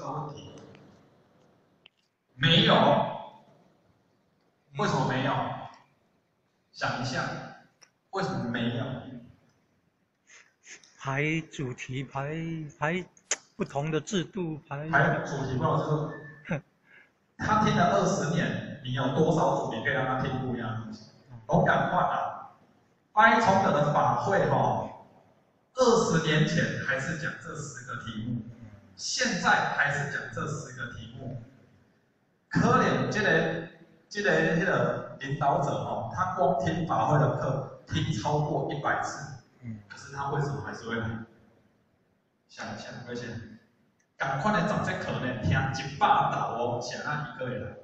个问题？没有，为什么没有？想一下，为什么没有？排主题排排不同的制度排。排主题不同制度。他听了二十年，你有多少主题可以让他听不一样的东西？我赶快啊！拜崇德的法会哈，二十年前还是讲这十个题目，现在开始讲这十个题目。可怜这个这个这个领导者哦，他光听法会的课听超过一百次，可是他为什么还是会来？想一想，而且。赶快的找这课呢，听一百道哦，想那一个人。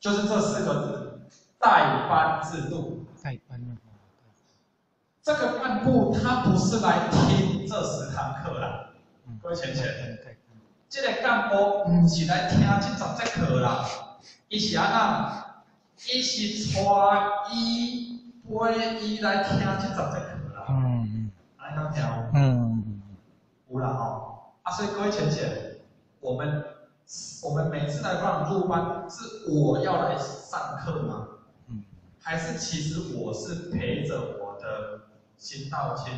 就是这四个字，代班制度。这个干部他不是来听这十堂课啦，各位前前。这个干部不是来听这十节课啦，伊是安那？伊是带伊陪伊来听这十节课啦。嗯。嗯，无了哦，啊，所以各位浅浅，我们我们每次来帮入班，是我要来上课吗？嗯，还是其实我是陪着我的新道亲，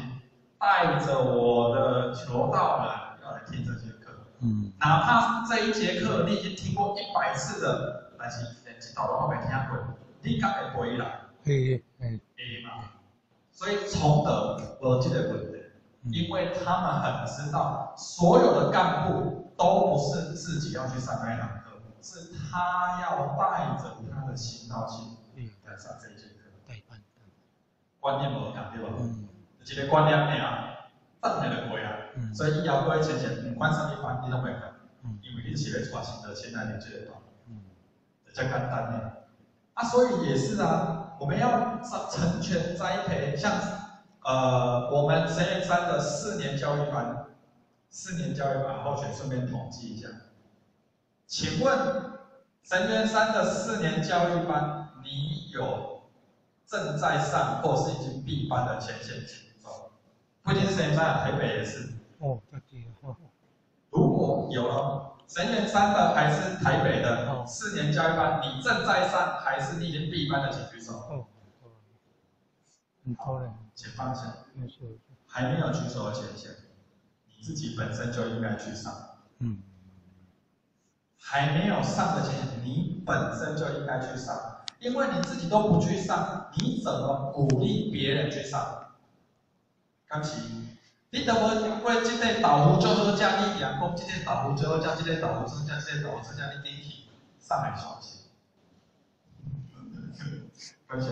带着我的求道人要来听这节课。嗯，哪怕这一节课你已经听过一百次的，但是连一道都还没听过，你敢会背啦？会会会嘛？所以从德我记得问题。因为他们很知道，所有的干部都不是自己要去上那堂课，是他要带着他的新道心来上这一节观念无同对吧？嗯，一个观念尔，等下就过啊。嗯，所以以后各位前前，不管什么班，你都袂看，因为你是要带新的新来念这个堂，嗯，比较简单的。啊，所以也是啊，我们要成全栽培，像。呃，我们神元山的四年教育班，四年教育班候选顺便统计一下，请问神元山的四年教育班，你有正在上或是已经闭班的前线群众？不仅是神元山，台北也是。哦，对对哦。如果有了神元山的还是台北的四年教育班，你正在上还是你已经闭班的，请举手。哦。好，请放下。还没有举手的前线，你自己本身就应该去上。嗯。还没有上的前线，你本身就应该去上，因为你自己都不去上，你怎么鼓励别人去上？刚起，你怎么为今天导护就好叫你员工，这个导护就好叫这个导护增加，这个导护增加你第一题上来小心。刚起，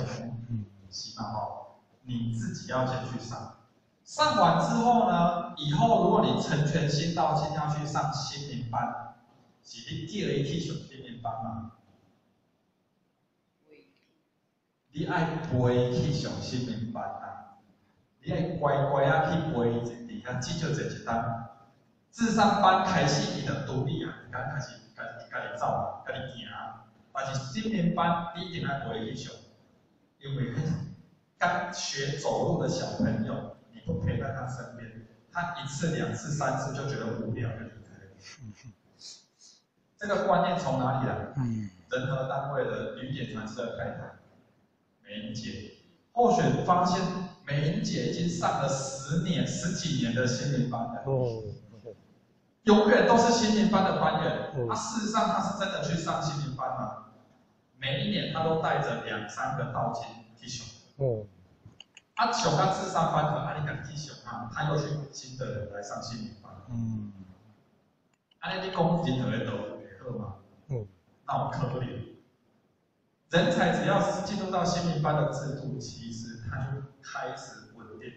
嗯，起码好。你自己要先去上，上完之后呢，以后如果你成全新道心要去上心灵班，是你第二去上心灵班嘛？你爱陪去上心灵班啊？你爱乖乖啊去陪一下，至少坐一单。智商班开始伊就独立啊，刚开始家己家己走，家己行。但是心灵班你一定爱陪去上，因为。刚学走路的小朋友，你不陪在他身边，他一次、两次、三次就觉得无聊，就离开了。这个观念从哪里来？嗯，人和单位的旅检传师的开台，美英姐，候选发现美英姐已经上了十年、十几年的心灵班了。哦，永远都是心灵班的班员。他事实上他是真的去上心灵班吗？每一年他都带着两三个道金去上。哦，他上到智商班的，阿你敢继续啊？他又去新的人来上心理班。嗯，阿你你讲人才都会好吗？嗯，那我可怜。人才只要是进入到新民班的制度，其实他就开始稳定。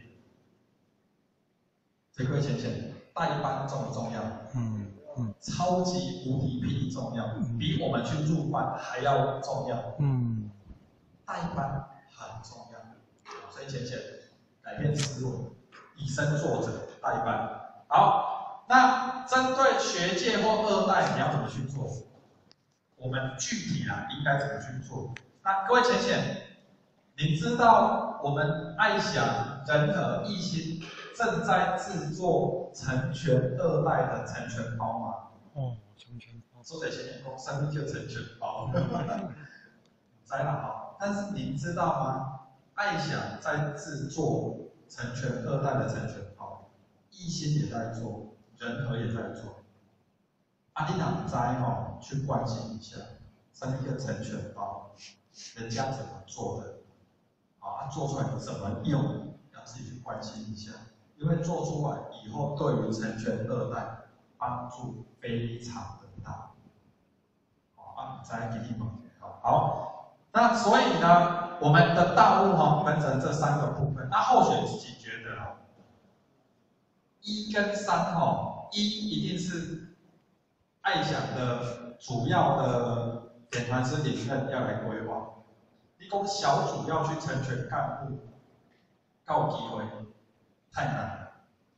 这位浅浅，代班重不重要？嗯嗯，超级无敌霹重要，比我们去入班还要重要。嗯，代班很重要。所以浅浅改变思路，以身作则，代班。好，那针对学界或二代，你要怎么去做？我们具体啊，应该怎么去做？那各位浅浅，你知道我们爱想人和一心正在制作成全二代的成全包吗？哦，成全包。说在前面讲，上面就成全包。在了哈，但是您知道吗？爱想在制作成全二代的成全包，一心也在做，仁和也在做。阿弟哪在哈？去关心一下，生一个成全包，人家怎么做的？啊，做出来怎么用？要自己去关心一下，因为做出来以后，对于成全二代帮助非常的大。好，啊，再给你们好，那所以呢，我们的道路哈分成这三个部分。那候选自己觉得哦，一跟三哈，一一定是爱想的主要的点团师领任要来规划。一个小组要去成全干部，告机会太难了，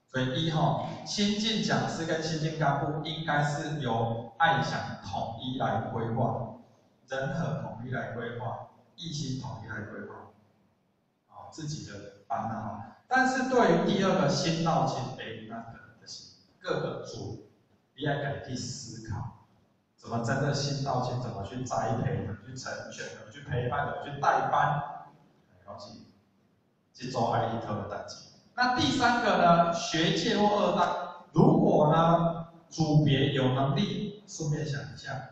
所以一号新进讲师跟新进干部应该是由爱想统一来规划，人和统一来规划，一心统一来规划，啊自己的班啊，但是对于第二个新到新诶那个的新各个组，要敢去思考。怎么真的新到新？怎么去栽培？怎么去成全？怎么去陪伴？怎么去带班？了解，去做爱一特的等级。那第三个呢？学界或二代，如果呢组别有能力，顺便想一下，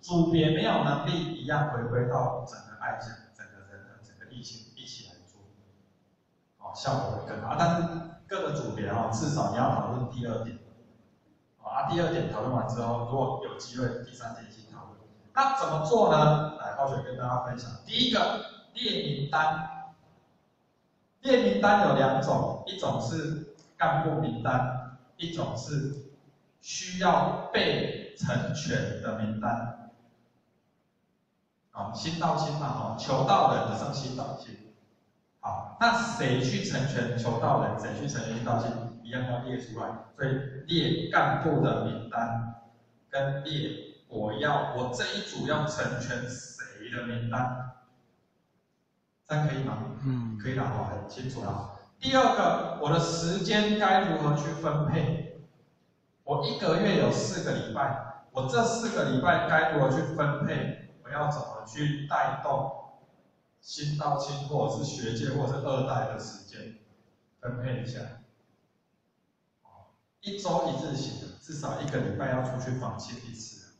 组别没有能力，一样回归到整个爱讲，整个人的整个疫情一起来做，哦，效果会更好。但是各个组别哦，至少你要讨论第二点。好啊，第二点讨论完之后，如果有机会，第三点一起讨论。那怎么做呢？来，浩雪跟大家分享。第一个列名单，列名单有两种，一种是干部名单，一种是需要被成全的名单。啊，新到新嘛，哦，求到人上新到新。好，那谁去成全求到人？谁去成全道新？一样要列出来，所以列干部的名单，跟列我要我这一组要成全谁的名单，这样可以吗？嗯，可以了，好，很清楚了。第二个，我的时间该如何去分配？我一个月有四个礼拜，我这四个礼拜该如何去分配？我要怎么去带动新到新，或者是学界，或者是二代的时间分配一下？一周一次行，至少一个礼拜要出去访亲一次。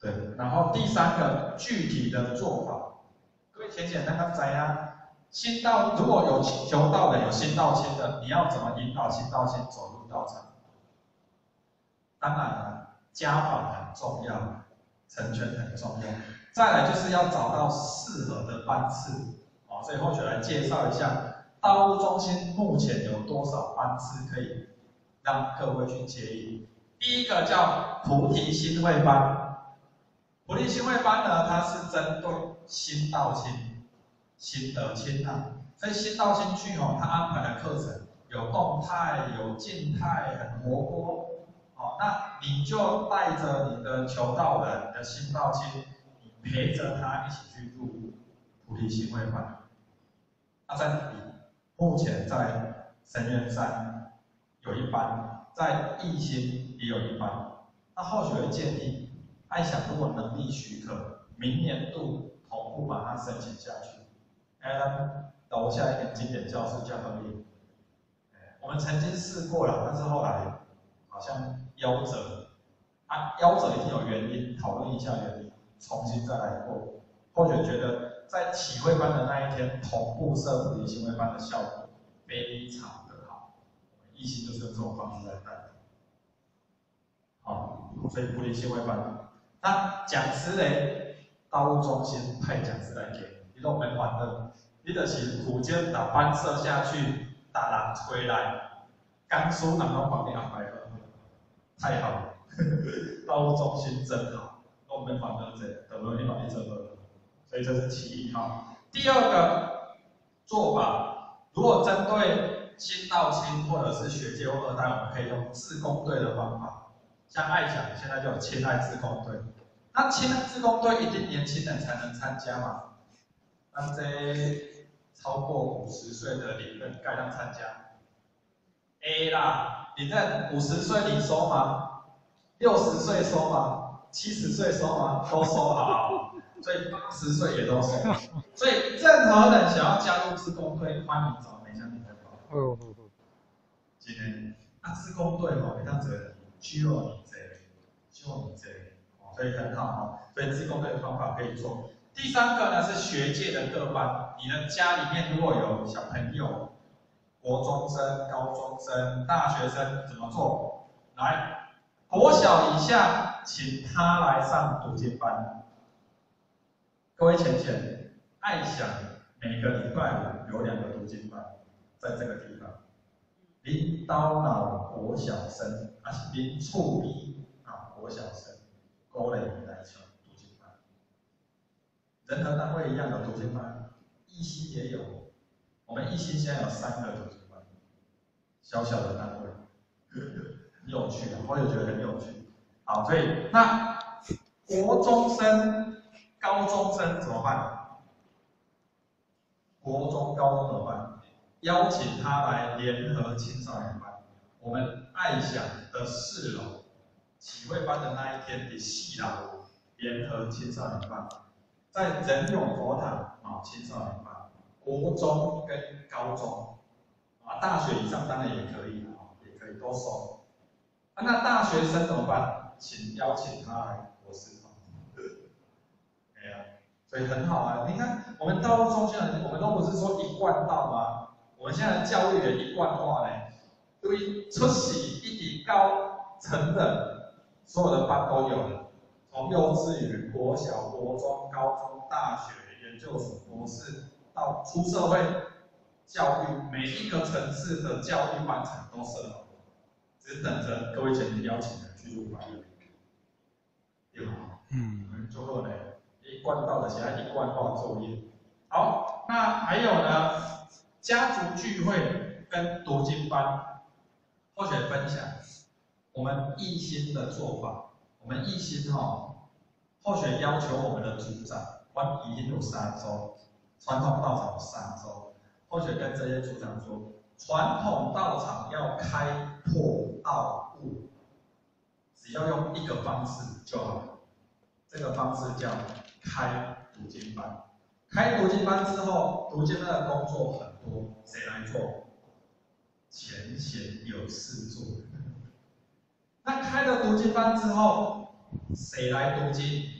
对，然后第三个具体的做法，各位简简单单摘啊。新道如果有求道的，有新道亲的，你要怎么引导新道亲走入道场？当然了，家访很重要，成全很重要。再来就是要找到适合的班次，好，所以后续来介绍一下。道路中心目前有多少班次可以让各位去接应？第一个叫菩提心会班，菩提心会班呢，它是针对新道亲、新德亲啊，所以新道亲去哦，他安排的课程有动态、有静态，很活泼。哦，那你就带着你的求道人、你的新道亲，你陪着他一起去入菩提心会班。那在里？目前在神元山有一班，在艺兴也有一班。那后续会建议，爱想如果能力许可，明年度同步把它申请下去。哎，楼下一点经典教室叫何力。我们曾经试过了，但是后来好像夭折。啊，夭折一定有原因，讨论一下原因，重新再来过。或者觉得。在体会班的那一天，同步设普利行为班的效果非常的好，一心就是用这种方式来带。好，所以普利行为班，那讲师嘞，道路中心派讲师来给，你你都没还的，你就是苦间把班设下去，打人回来，刚说哪能帮你安排了，太好 了，道路中心真好，我们还的这，等不你把你整合。所以这是其一哈。第二个做法，如果针对新到亲或者是学界或二代，我们可以用自工队的方法。像爱讲，现在就有亲爱自工队。那亲爱自工队一定年轻人才能参加嘛？那这超过五十岁的理论该当参加？A 啦，你在五十岁你收吗？六十岁收吗？七十岁收吗？都收好，所以八十岁也都收。所以任何人想要加入自工队，欢迎找梅香女朋友。哦，今天啊，自工队吼，你看这个需要你这个，需要你这个，哦，所以很好哈。所以自工队的方法可以做。第三个呢是学界的各班，你的家里面如果有小朋友，国中生、高中生、大学生怎么做？来，国小以下，请他来上读经班。各位浅浅，爱想每个礼拜五有两个读经班，在这个地方。领导脑国小生，还是领处逼啊国小生，勾勒来求读经班。人和单位一样的读经班，一心也有。我们一心现在有三个读经班，小小的单位，很有趣啊，我也觉得很有趣。好，所以那国中生、高中生怎么办？国中、高中怎么办？邀请他来联合青少年班。我们爱想的四楼启慧班的那一天的四楼联合青少年班，在仁永佛堂啊青少年班，国中跟高中啊大学以上当然也可以啊，也可以都收。那大学生怎么办？请邀请他来国师。所以很好啊。你看我们道路中心的人，我们都不是说一贯道吗？我们现在教育的一贯化呢，对出席一级高层的所有的班都有了，从幼稚园、国小、国中、高中、大学、研究所、博士到出社会教育，每一个层次的教育班程都设好，只等着各位前提邀请人去入班。对吧？嗯，我们最后呢，一惯道的其他一贯化作业。好，那还有呢，家族聚会跟读经班，或者分享我们一心的做法。我们一心哈，或者要求我们的组长，我已经有三周，传统道场三周，或者跟这些组长说，传统道场要开拓道路。只要用一个方式就好，这个方式叫开读经班。开读经班之后，读经班的工作很多，谁来做？浅显有事做。那开了读经班之后，谁来读经？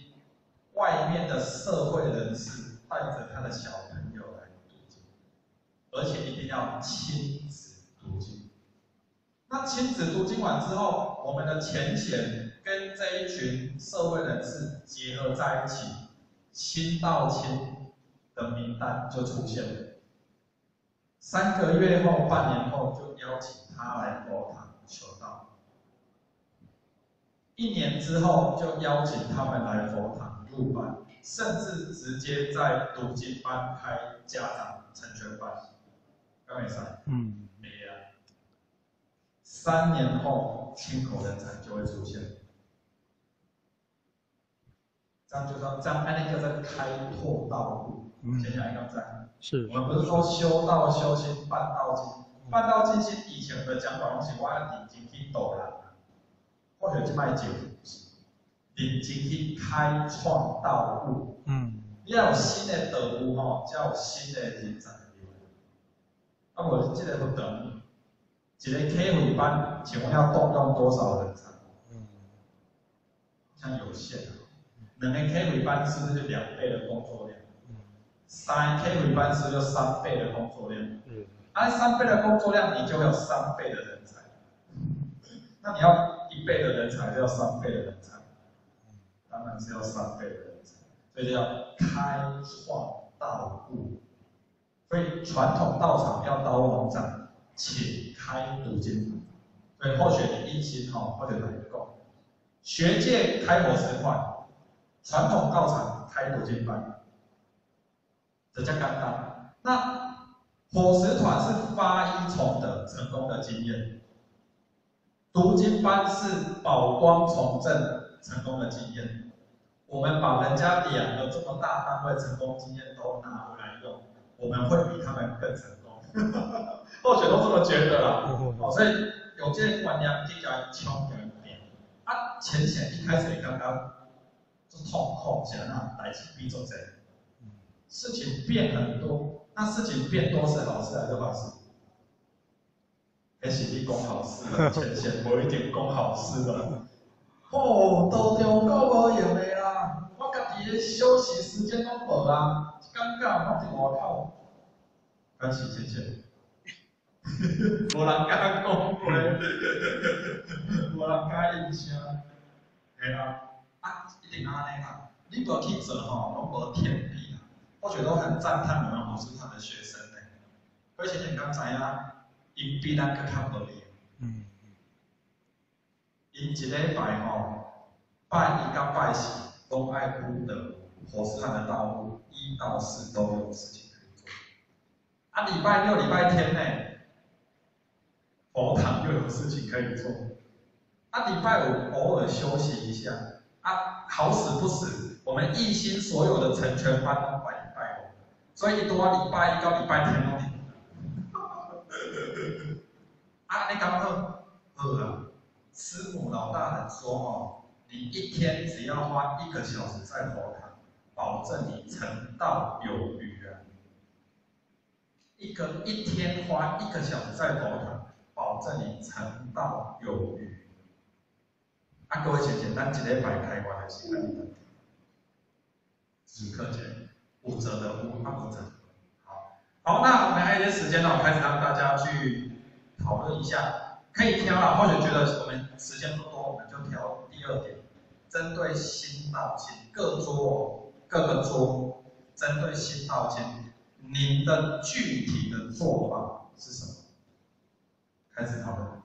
外面的社会人士带着他的小朋友来读经，而且一定要亲子读经。那亲子读经完之后，我们的浅显跟这一群社会人士结合在一起，亲到亲的名单就出现了。三个月后、半年后就邀请他来佛堂求道，一年之后就邀请他们来佛堂入班，甚至直接在读经班开家长成全班，刚没上？嗯，没了。三年后，亲口人才就会出现。这样就说，这样按那个在开拓道路，嗯接下来要这样。是我们不是说修道修心办道经，办道经是以前的讲法，拢是我要认真去导人，或者去卖酒，认真去开创道路。嗯，你要有新的道路吼，才有新的人才流。啊，无即个不等，一个开会班，请问要动用多少人才？嗯，像有限啊。两个开会班是不是就两倍的工作量？嗯，三个开会班是不是就三倍的工作量？是，按三倍的工作量，你就会有三倍的人才。那你要一倍的人才，就要三倍的人才，当然是要三倍的人才，所以就要开创道路。所以传统道场要刀王长，请开读经班。所以或许你一心哈，或者哪一个学界开伙食团，传统道场开读经班，这叫刚刚。那伙食团是发一从的成功的经验，读经班是宝光从政成功的经验。我们把人家两个这么大单位成功经验都拿回来用，我们会比他们更成功。或许都这么觉得啦。哦，所以有这个观念，比较强调一点。啊，浅显一开始刚刚就痛苦，想让代志变做侪，事情变很多，那事情变多是好事还是坏事？还是你讲好事了，浅显无一定讲好事了。哦，都中够无用的啦，我家己的休息时间都无啦，尴尬，我伫外口，感谢谢谢。无人敢讲话，无人敢应声，系啦，啊，一定安尼啦。你无去做吼，拢无天理啦。我觉得我很赞叹我们老师他的学生呢，而且你刚知影，因比咱更较无力。嗯嗯。因一礼拜吼，拜一到拜四都爱哭的，或是他的道路一到四都有事情可以做。啊，礼拜六、礼拜天呢？佛堂又有事情可以做，啊，礼拜五偶尔休息一下，啊，好死不死，我们一心所有的成全班都拜礼拜五，所以多礼拜一到礼拜天都停。啊，你刚好，好啊，师母老大人说哦，你一天只要花一个小时在佛堂，保证你成道有余啊。一个一天花一个小时在佛堂。保证你成道有余。啊，各位姐姐，咱一礼拜开完的是安尼的，时刻见，五折的五，五折。好，好，那我们还有一些时间呢，我开始让大家去讨论一下，可以挑了，或者觉得我们时间不多，我们就挑第二点，针对新道经各桌各个桌，针对新道经，您的具体的做法是什么？开始讨论。